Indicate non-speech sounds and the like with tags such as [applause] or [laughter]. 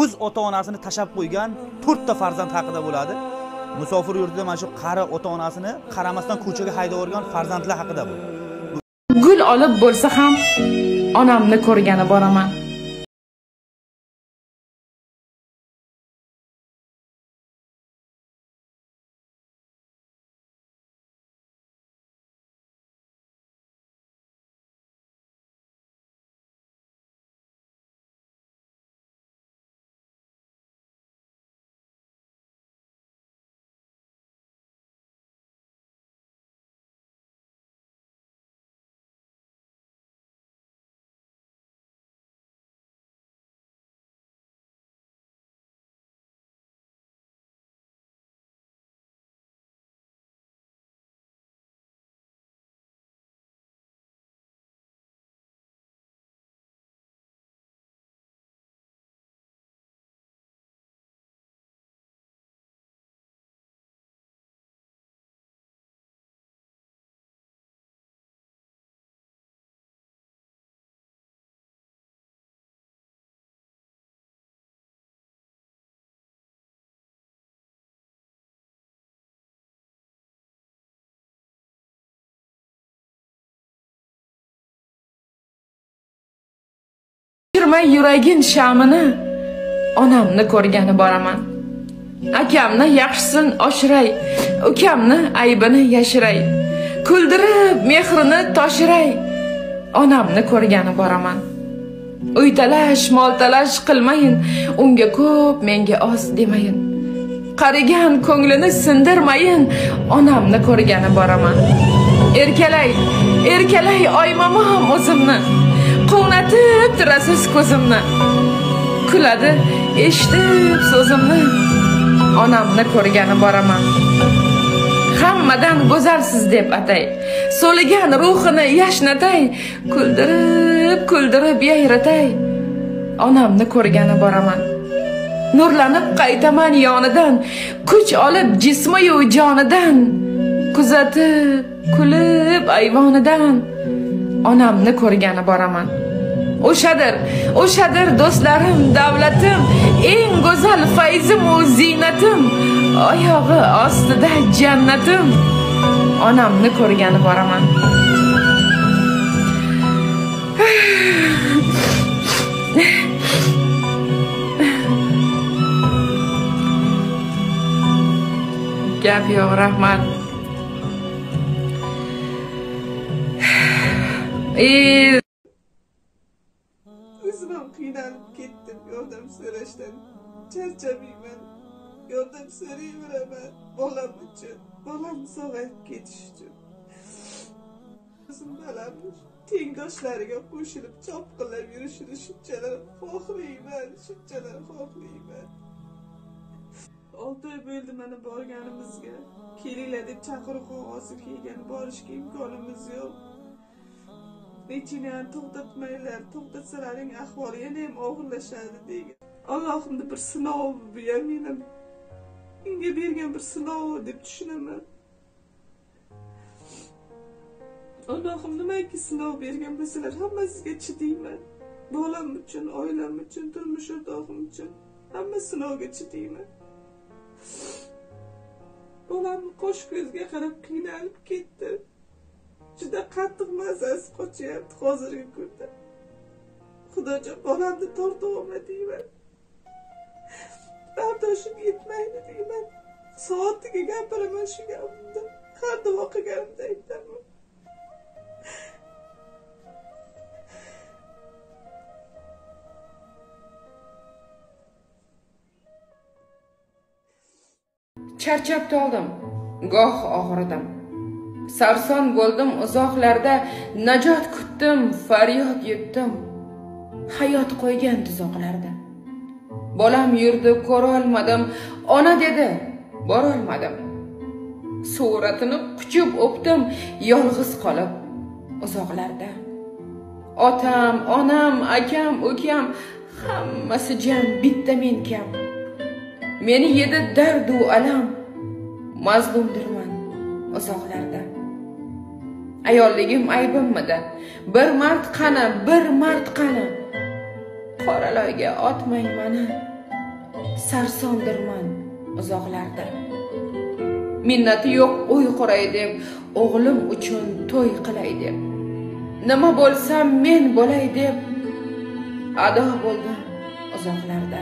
o'z ota onasini tashlab qo'ygan to'rtta farzand haqida bo'ladi. Musofir yurtida mana shu qari ota onasini qaramasdan ko'chaga haydab yuborgan farzandlar haqida bu. Gul olib bo'lsa ham onamni ko'rgani boraman. O'chirmay yuragin shamini onamni ko'rgani boraman. Akamni yaxshisin oshiray. Ukamni aybini yashiray. Kuldirib mehrini toshiray. Onamni ko'rgani boraman. Uy moltalash qilmayin. Unga ko'p menga oz demayin. Qarigan ko'nglini sindirmayin. Onamni ko'rgani boraman. Erkalay erkalay oymamam o'zimni. To'nglatib turasiz ko'zimni. Kuladi eshitib so'zimni. Onamni ko'rgani boraman. Hammadan go'zalsiz deb atay. So'ligan ruhini yashnatay kuldirib kuldirib yayratay. Onamni ko'rgani boraman. Nurlanib qaytaman yonidan kuch olib jismiyu jonidan. Kuzatib kulib ayvonidan. Onamni ko'rgani boraman. O'shadir o'shadir do'stlarim davlatim eng go'zal fayzimu ziynatim. Oyog'i ostida jannatim. Onamni ko'rgani boraman. [sighs] Gap yo'q rahmat Ee, O'zim ham qiynalib ketdim yordam so'rashdan. Charchamayman. Yordam so'rayveraman bolam uchun. Bolam sog'ayib ketish uchun. O'zim bolam tengdoshlariga qo'shilib chopqillab yurishini shunchalar xohlayman, shunchalar xohlayman. Olti oy bo'ldi mana borganimizga. Kelinglar deb chaqiruv qog'ozi kelgan, borishga imkonimiz yo'q. Nechini to'xtatmanglar, to'xtatsalaring ahvoli yana ham og'irlashadi degan. Allohimni bir sinovi bu ham meni menga bergan bir sinovi deb tushunaman. Allohim nimaki sinov bergan bo'lsalar hammasiga chidayman. Bolam uchun, oilam uchun, turmush o'rtog'im uchun hamma sinovga chidayman. bolam qo'sh ko'zga qarab qiynalib ketdi. Juda qattiq mazasi qochyapti hozirgi kunda. Xudojon bolamni tortib deyman. Bardoshim yetmaydi deyman. Soatiga gapiraman shu gapimni har duo qilganimda aytaman. Charchab toldim. Goh og'ridim. Sarson bo'ldim uzoqlarda najot kutdim faryod yutdim. Hayot qo'ygan tuzoqlarda. Bolam yurdi ko'rolmadim. Ona dedi borolmadim. Suratini quchib o'pdim yolg'iz qolib uzoqlarda. Otam onam akam ukam hammasi jam bitta men kam. Meni yedi dardu alam mazlumdirman uzoqlarda. Ayolligim aybimmidi bir mard qani bir mard qani? Qoraloyga otmang mani sarsondirman uzoqlarda. Minnati yo'q uy quray deb o'g'lim uchun to'y qilay deb. Nima bo'lsam men bo'lay deb ado bo'ldim uzoqlarda.